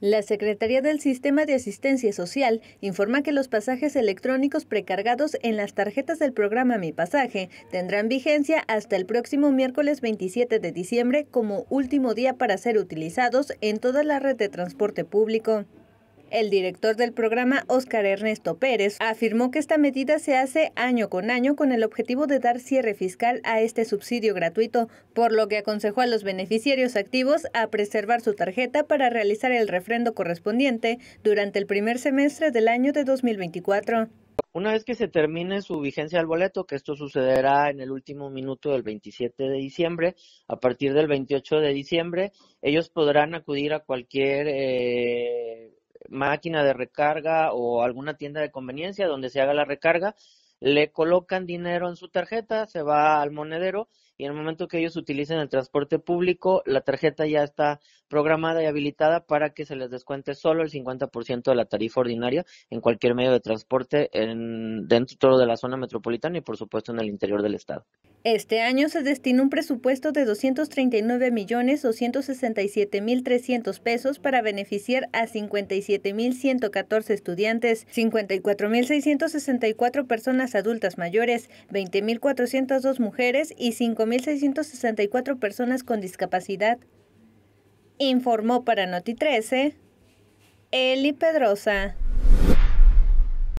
La Secretaría del Sistema de Asistencia Social informa que los pasajes electrónicos precargados en las tarjetas del programa Mi Pasaje tendrán vigencia hasta el próximo miércoles 27 de diciembre como último día para ser utilizados en toda la red de transporte público. El director del programa, Óscar Ernesto Pérez, afirmó que esta medida se hace año con año con el objetivo de dar cierre fiscal a este subsidio gratuito, por lo que aconsejó a los beneficiarios activos a preservar su tarjeta para realizar el refrendo correspondiente durante el primer semestre del año de 2024. Una vez que se termine su vigencia del boleto, que esto sucederá en el último minuto del 27 de diciembre, a partir del 28 de diciembre, ellos podrán acudir a cualquier eh, máquina de recarga o alguna tienda de conveniencia donde se haga la recarga, le colocan dinero en su tarjeta, se va al monedero y en el momento que ellos utilicen el transporte público, la tarjeta ya está programada y habilitada para que se les descuente solo el 50% de la tarifa ordinaria en cualquier medio de transporte en, dentro de la zona metropolitana y por supuesto en el interior del estado. Este año se destina un presupuesto de 239 millones 267 mil 300 pesos para beneficiar a 57 mil 114 estudiantes, 54 mil 664 personas adultas mayores, 20 mil 402 mujeres y 5 mil 664 personas con discapacidad. Informó para Noti 13 Eli Pedrosa.